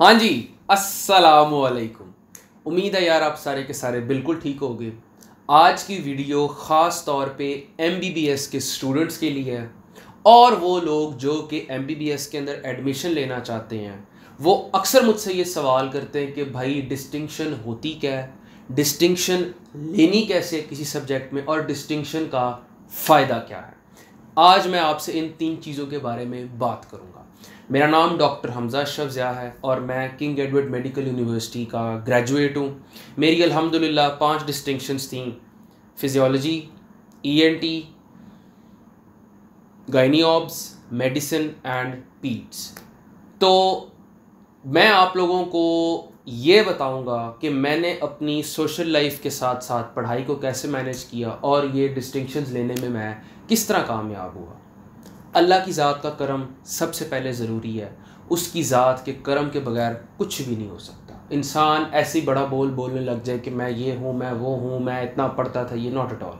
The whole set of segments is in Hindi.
हाँ जी अस्सलामुअलैकुम उम्मीद है यार आप सारे के सारे बिल्कुल ठीक हो गए आज की वीडियो ख़ास तौर पे एमबीबीएस के स्टूडेंट्स के लिए है। और वो लोग जो कि एमबीबीएस के अंदर एडमिशन लेना चाहते हैं, वो अक्सर मुझसे ये सवाल करते हैं कि भाई डिस्टिंक्शन होती क्या है? डिस्टिंक्शन लेनी कैसे किसी सब्जेक्ट में? और डिस्टिंक्शन का फ़ायदा क्या है? आज मैं आपसे इन तीन चीज़ों के बारे में बात करूँगा। मेरा नाम डॉक्टर हमजा शफ्ज़िया है और मैं किंग एडवर्ड मेडिकल यूनिवर्सिटी का ग्रेजुएट हूँ। मेरी अल्हम्दुलिल्लाह पाँच डिस्टिंक्शंस थी। Physiology ENT gynae obs medicine and peds तो मैं आप लोगों को ये बताऊँगा कि मैंने अपनी सोशल लाइफ के साथ साथ पढ़ाई को कैसे मैनेज किया और ये डिस्टिंक्शंस लेने में मैं किस तरह कामयाब हुआ। अल्लाह की ज़ात का करम सबसे पहले ज़रूरी है। उसकी ज़ात के करम के बगैर कुछ भी नहीं हो सकता। इंसान ऐसे बड़ा बोल बोलने लग जाए कि मैं ये हूँ, मैं वो हूँ, मैं इतना पढ़ता था, ये नॉट एट ऑल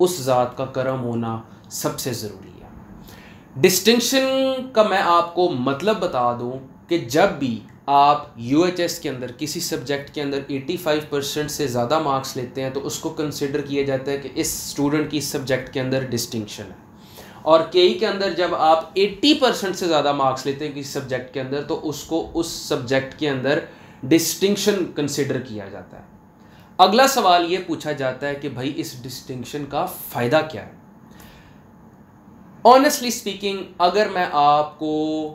उस ज़ात का करम होना सबसे ज़रूरी है। डिस्टिंक्शन का मैं आपको मतलब बता दूँ कि जब भी आप यूएचएस के अंदर, किसी सब्जेक्ट के अंदर 85 परसेंट से ज़्यादा मार्क्स लेते हैं तो उसको कंसिडर किया जाता है कि इस स्टूडेंट की इस सब्जेक्ट के अंदर डिस्टिंक्शन है। और के के अंदर जब आप 80 परसेंट से ज़्यादा मार्क्स लेते हैं किसी सब्जेक्ट के अंदर तो उसको उस सब्जेक्ट के अंदर डिस्टिंक्शन कंसिडर किया जाता है। अगला सवाल ये पूछा जाता है कि भाई इस डिस्टिंक्शन का फ़ायदा क्या है? ऑनेस्टली स्पीकिंग अगर मैं आपको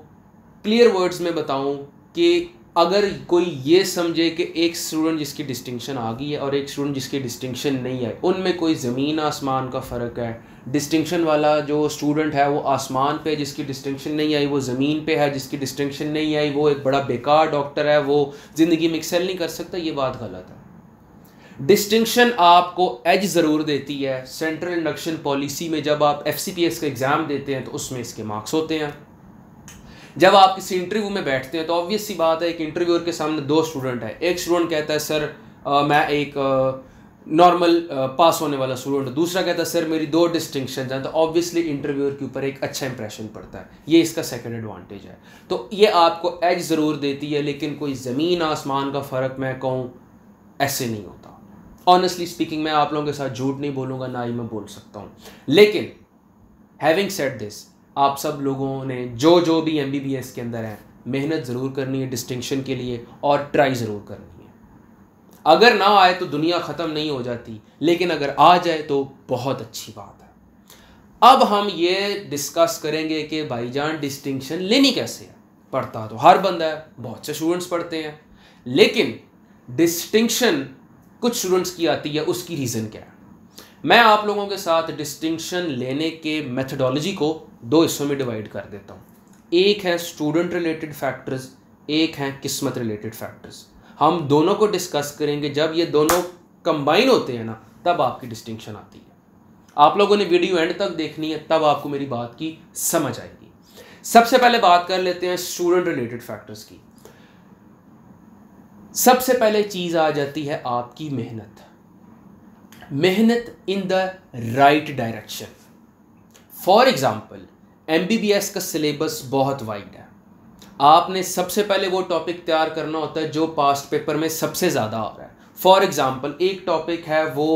क्लियर वर्ड्स में बताऊँ कि अगर कोई ये समझे कि एक स्टूडेंट जिसकी डिस्टिंक्शन आ गई है और एक स्टूडेंट जिसकी डिस्टिंक्शन नहीं है, उनमें कोई ज़मीन आसमान का फ़र्क है? डिस्टिंक्शन वाला जो स्टूडेंट है, वो आसमान पे जिसकी डिस्टिंक्शन नहीं आई, वो ज़मीन पे है जिसकी डिस्टिंक्शन नहीं आई, वो एक बड़ा बेकार डॉक्टर है, वो ज़िंदगी में एक्सेल नहीं कर सकता, ये बात गलत है। डिस्टिंक्शन आपको एज ज़रूर देती है। सेंट्रल इंडक्शन पॉलिसी में जब आप एफ़ का एग्ज़ाम देते हैं तो उसमें इसके मार्क्स होते हैं। जब आप किसी इंटरव्यू में बैठते हैं तो ऑब्वियस सी बात है एक इंटरव्यूअर के सामने दो स्टूडेंट है। एक स्टूडेंट कहता है सर आ, मैं एक नॉर्मल पास होने वाला स्टूडेंट दूसरा कहता है सर मेरी दो डिस्टिंक्शन हैं। तो ऑब्वियसली इंटरव्यूअर के ऊपर एक अच्छा इंप्रेशन पड़ता है। ये इसका सेकंड एडवांटेज है। तो ये आपको एज ज़रूर देती है लेकिन कोई ज़मीन आसमान का फ़र्क मैं कहूँ ऐसे नहीं होता। ऑनेस्टली स्पीकिंग मैं आप लोगों के साथ झूठ नहीं बोलूँगा ना ही मैं बोल सकता हूँ। लेकिन हैविंग सेट दिस आप सब लोगों ने जो जो भी एमबीबीएस के अंदर है, मेहनत ज़रूर करनी है डिस्टिंक्शन के लिए और ट्राई ज़रूर करनी है। अगर ना आए तो दुनिया ख़त्म नहीं हो जाती, लेकिन अगर आ जाए तो बहुत अच्छी बात है। अब हम ये डिस्कस करेंगे कि भाईजान डिस्टिंक्शन लेनी कैसे है? पढ़ता तो हर बंदा है, बहुत से स्टूडेंट्स पढ़ते हैं, लेकिन डिस्टिंक्शन कुछ स्टूडेंट्स की आती है, उसकी रीज़न क्या है? मैं आप लोगों के साथ डिस्टिंक्शन लेने के मेथडोलॉजी को दो हिस्सों में डिवाइड कर देता हूँ। एक है स्टूडेंट रिलेटेड फैक्टर्स एक है किस्मत रिलेटेड फैक्टर्स हम दोनों को डिस्कस करेंगे, जब ये दोनों कंबाइन होते हैं ना, तब आपकी डिस्टिंक्शन आती है। आप लोगों ने वीडियो एंड तक देखनी है, तब आपको मेरी बात की समझ आएगी। सबसे पहले बात कर लेते हैं स्टूडेंट रिलेटेड फैक्टर्स की। सबसे पहले चीज़ आ जाती है आपकी मेहनत। मेहनत in the right direction for example M B B S का सिलेबस बहुत वाइड है। आपने सबसे पहले वो टॉपिक तैयार करना होता है जो पास्ट पेपर में सबसे ज़्यादा आ रहा है। फॉर एग्ज़ाम्पल एक टॉपिक है वो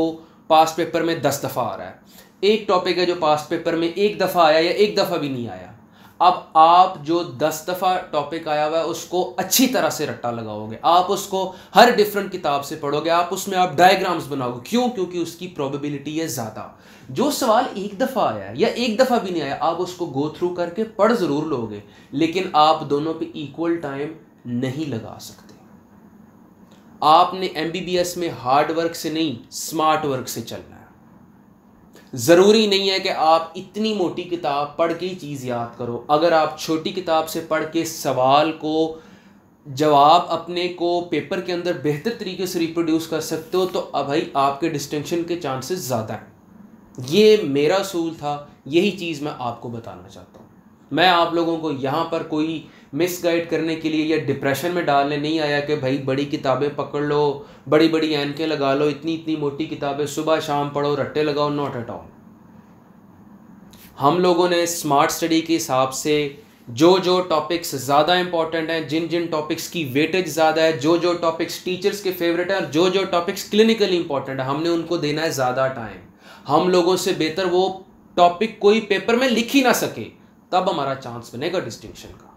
पास्ट पेपर में दस दफ़ा आ रहा है। एक टॉपिक है जो पास्ट पेपर में एक दफ़ा आया या एक दफ़ा भी नहीं आया। अब आप जो दस दफ़ा टॉपिक आया हुआ है, उसको अच्छी तरह से रट्टा लगाओगे। आप उसको हर डिफरेंट किताब से पढ़ोगे। आप उसमें आप डायग्राम्स बनाओगे। क्यों? क्योंकि उसकी प्रोबेबिलिटी है ज़्यादा। जो सवाल एक दफ़ा आया या एक दफ़ा भी नहीं आया, आप उसको गो थ्रू करके पढ़ ज़रूर लोगे। लेकिन आप दोनों पे इक्वल टाइम नहीं लगा सकते। आपने एम में हार्ड वर्क से नहीं स्मार्ट वर्क से चलना है। ज़रूरी नहीं है कि आप इतनी मोटी किताब पढ़ के ही चीज़ याद करो। अगर आप छोटी किताब से पढ़ के सवाल को, जवाब अपने को पेपर के अंदर बेहतर तरीके से रिप्रोड्यूस कर सकते हो तो अब भाई आपके डिस्टिंक्शन के चांसेस ज़्यादा हैं। ये मेरा असूल था, यही चीज़ मैं आपको बताना चाहता हूँ। मैं आप लोगों को यहाँ पर कोई मिस गाइड करने के लिए या डिप्रेशन में डालने नहीं आया कि भाई बड़ी किताबें पकड़ लो, बड़ी बड़ी एनकें लगा लो, इतनी इतनी मोटी किताबें सुबह शाम पढ़ो, रट्टे लगाओ नॉट एट ऑल हम लोगों ने स्मार्ट स्टडी के हिसाब से जो जो टॉपिक्स ज़्यादा इंपॉर्टेंट हैं, जिन जिन टॉपिक्स की वेटेज ज़्यादा है, जो जो टॉपिक्स टीचर्स के फेवरेट हैं और जो जो टॉपिक्स क्लिनिकली इंपॉर्टेंट है, हमने उनको देना है ज़्यादा टाइम हम लोगों से बेहतर वो टॉपिक कोई पेपर में लिख ही ना सके. तब हमारा चांस बनेगा डिस्टिंक्शन का।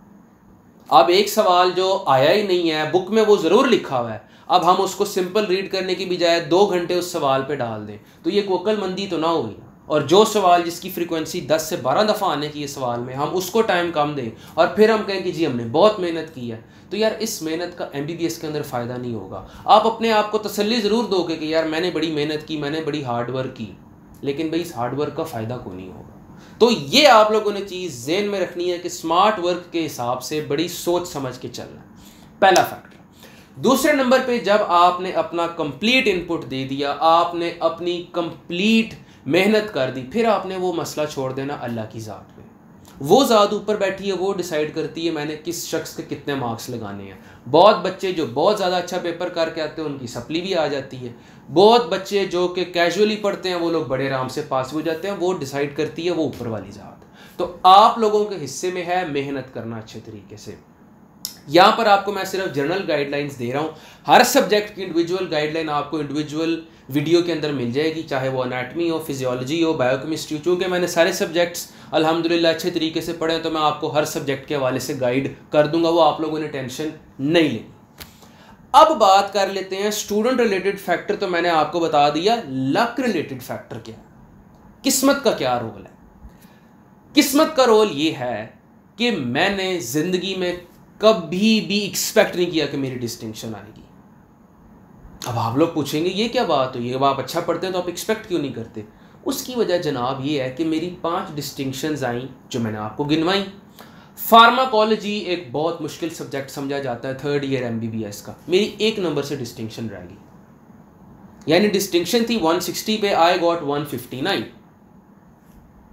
अब एक सवाल जो आया ही नहीं है बुक में वो ज़रूर लिखा हुआ है। अब हम उसको सिंपल रीड करने की बजाय दो घंटे उस सवाल पे डाल दें तो ये कोकलमंदी तो ना होगी। और जो सवाल जिसकी फ्रीक्वेंसी 10 से 12 दफ़ा आने की है सवाल में, हम उसको टाइम कम दें, और फिर हम कहें कि जी, हमने बहुत मेहनत की है। तो यार इस मेहनत का एमबीबीएस के अंदर फ़ायदा नहीं होगा। आप अपने आप को तसली ज़रूर दोगे कि यार मैंने बड़ी मेहनत की, मैंने बड़ी हार्डवर्क की। लेकिन भाई इस हार्डवर्क का फ़ायदा को नहीं होगा। तो ये आप लोगों ने चीज़ जेन में रखनी है कि स्मार्ट वर्क के हिसाब से बड़ी सोच समझ के चलना पहला फैक्टर दूसरे नंबर पे जब आपने अपना कंप्लीट इनपुट दे दिया, आपने अपनी कंप्लीट मेहनत कर दी, फिर आपने वो मसला छोड़ देना अल्लाह की ज़ात पे। वो ज़्यादा ऊपर बैठी है, वो डिसाइड करती है मैंने किस शख्स के कितने मार्क्स लगाने हैं। बहुत बच्चे जो बहुत ज़्यादा अच्छा पेपर करके आते हैं, उनकी सप्ली भी आ जाती है। बहुत बच्चे जो कि कैजुअली पढ़ते हैं, वो लोग बड़े आराम से पास हो जाते हैं, वो डिसाइड करती है वो ऊपर वाली ज़ात। तो आप लोगों के हिस्से में है मेहनत करना अच्छे तरीके से। यहाँ पर आपको मैं सिर्फ़ जनरल गाइडलाइंस दे रहा हूँ। हर सब्जेक्ट की इंडिविजुअल गाइडलाइन आपको इंडिविजुअल वीडियो के अंदर मिल जाएगी, चाहे वो अनाटमी हो फिजियोलॉजी हो बायोकेमिस्ट्री हो, चूँकि मैंने सारे सब्जेक्ट्स अल्हम्दुलिल्लाह अच्छे तरीके से पढ़े तो मैं आपको हर सब्जेक्ट के हवाले से गाइड कर दूँगा, वो आप लोगों ने टेंशन नहीं लेनी अब बात कर लेते हैं स्टूडेंट रिलेटेड फैक्टर तो मैंने आपको बता दिया लक रिलेटेड फैक्टर क्या किस्मत का क्या रोल है? किस्मत का रोल ये है कि मैंने ज़िंदगी में कभी भी एक्सपेक्ट नहीं किया कि मेरी डिस्टिंक्शन आएगी। अब आप लोग पूछेंगे, ये क्या बात हुई? अब आप अच्छा पढ़ते हैं तो आप एक्सपेक्ट क्यों नहीं करते? उसकी वजह जनाब ये है कि मेरी पाँच डिस्टिंक्शंस आई जो मैंने आपको गिनवाई। फार्माकोलॉजी एक बहुत मुश्किल सब्जेक्ट समझा जाता है थर्ड ईयर एमबीबीएस का। मेरी एक नंबर से डिस्टिंक्शन रहेगी यानी डिस्टिंक्शन थी 160 पे आई गॉट 159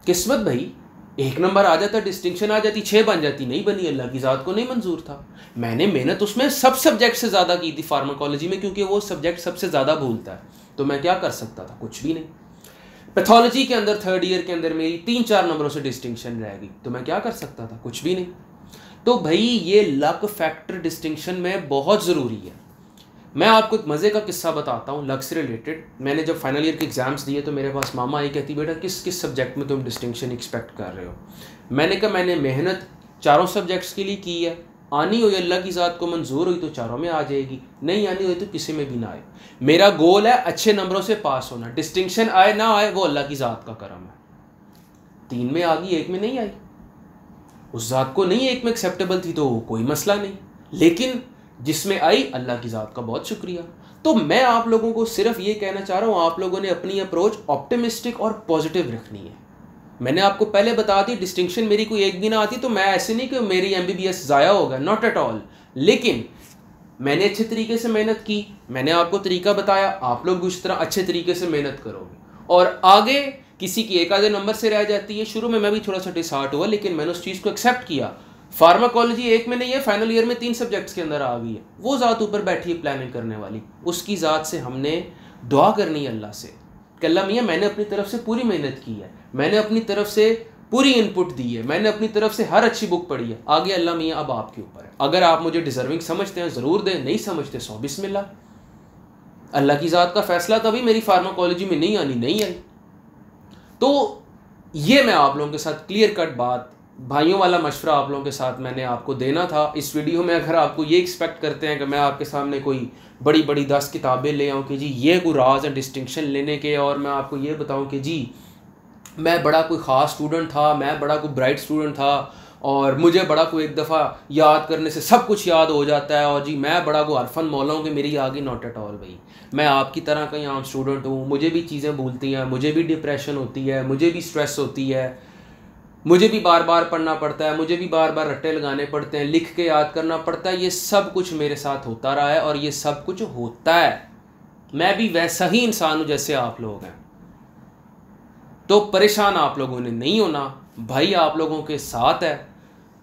किस्मत भाई एक नंबर आ जाता डिस्टिंक्शन आ जाती छः बन जाती, नहीं बनी, अल्लाह की ज़ात को नहीं मंजूर था। मैंने मेहनत उसमें सब सब्जेक्ट से ज़्यादा की थी फार्माकोलॉजी में, क्योंकि वो सब्जेक्ट सबसे ज़्यादा भूलता है। तो मैं क्या कर सकता था? कुछ भी नहीं। पैथोलॉजी के अंदर थर्ड ईयर के अंदर मेरी तीन चार नंबरों से डिस्टिंक्शन रह गई। तो मैं क्या कर सकता था? कुछ भी नहीं। तो भाई, ये लक फैक्टर डिस्टिंक्शन में बहुत ज़रूरी है। मैं आपको एक मज़े का किस्सा बताता हूँ लक से रिलेटेड मैंने जब फाइनल ईयर के एग्ज़ाम्स दिए तो मेरे पास मामा आई कहती, बेटा, किस किस सब्जेक्ट में तुम डिस्टिंक्शन एक्सपेक्ट कर रहे हो? मैंने कहा, मैंने मेहनत चारों सब्जेक्ट्स के लिए की है। आनी हुई अल्लाह की ज़ात को मंजूर हुई तो चारों में आ जाएगी। नहीं आनी हुई तो किसी में भी ना आए। मेरा गोल है अच्छे नंबरों से पास होना। डिस्टिंक्शन आए, ना आए, वो अल्लाह की ज़ात का करम है। तीन में आ गई एक में नहीं आई। उस ज़ात को नहीं, एक में एक्सेप्टेबल थी तो कोई मसला नहीं। लेकिन जिसमें आई अल्लाह की ज़ात का बहुत शुक्रिया। तो मैं आप लोगों को सिर्फ़ ये कहना चाह रहा हूँ, आप लोगों ने अपनी अप्रोच ऑप्टिमिस्टिक और पॉजिटिव रखनी है। मैंने आपको पहले बता दी डिस्टिंक्शन मेरी कोई एक भी ना आती तो मैं ऐसे नहीं कि मेरी एम बी बी एस ज़ाया होगा नॉट एट ऑल लेकिन मैंने अच्छे तरीके से मेहनत की, मैंने आपको तरीका बताया, आप लोग भी उस तरह अच्छे तरीके से मेहनत करोगे। और आगे किसी की एक आधे नंबर से रह जाती है, शुरू में मैं भी थोड़ा सा डिसहार्ट हुआ, लेकिन मैंने उस चीज़ को एक्सेप्ट किया। फार्माकोलॉजी एक में नहीं है फाइनल ईयर में तीन सब्जेक्ट्स के अंदर आ गई है। वो ज़ात ऊपर बैठी है प्लानिंग करने वाली। उसकी ज़ात से हमने दुआ करनी है अल्लाह से। कि अल्लाह मियाँ, मैंने अपनी तरफ़ से पूरी मेहनत की है। मैंने अपनी तरफ़ से पूरी इनपुट दी है। मैंने अपनी तरफ़ से हर अच्छी बुक पढ़ी है। आगे अल्लाह मियाँ अब आपके ऊपर है। अगर आप मुझे डिजर्विंग समझते हैं, ज़रूर दें। नहीं समझते, सौ बिस्मिल्ला अल्लाह की ज़ात का फैसला तभी मेरी फार्माकोलॉजी में नहीं आनी, नहीं आई। तो ये मैं आप लोगों के साथ क्लियर कट बात भाइयों वाला मशवरा आप लोगों के साथ मैंने आपको देना था। इस वीडियो में अगर आपको ये एक्सपेक्ट करते हैं कि मैं आपके सामने कोई बड़ी बड़ी दस किताबें ले आऊँ कि जी, ये कोई राज है डिस्टिंक्शन लेने के और मैं आपको ये बताऊँ कि जी, मैं बड़ा कोई ख़ास स्टूडेंट था, मैं बड़ा कोई ब्राइट स्टूडेंट था और मुझे बड़ा कोई एक दफ़ा याद करने से सब कुछ याद हो जाता है और जी, मैं बड़ा को अरफन मौला हूँ कि मेरी आगे नॉट एट ऑल भाई। मैं आपकी तरह का आम स्टूडेंट हूँ, मुझे भी चीज़ें भूलती हैं, मुझे भी डिप्रेशन होती है, मुझे भी स्ट्रेस होती है। मुझे भी बार बार पढ़ना पड़ता है, मुझे भी बार बार रट्टे लगाने पड़ते हैं, लिख के याद करना पड़ता है, ये सब कुछ मेरे साथ होता रहा है और ये सब कुछ होता है। मैं भी वैसा ही इंसान हूँ जैसे आप लोग हैं। तो परेशान आप लोगों ने नहीं होना, भाई आप लोगों के साथ है।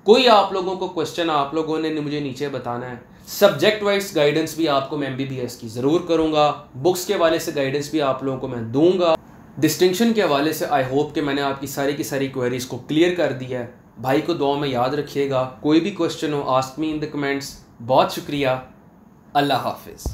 कोई आप लोगों को क्वेश्चन आप लोगों ने मुझे नीचे बताना है। सब्जेक्ट वाइज गाइडेंस भी आपको मैं एम की ज़रूर करूँगा। बुक्स के वाले से गाइडेंस भी आप लोगों को मैं दूँगा। डिस्टिंक्शन के हवाले से आई होप कि मैंने आपकी सारी की सारी क्वेरीज़ को क्लियर कर दिया है। भाई को दुआ में याद रखिएगा। कोई भी क्वेश्चन हो ask me in the comments बहुत शुक्रिया। अल्लाह हाफिज़।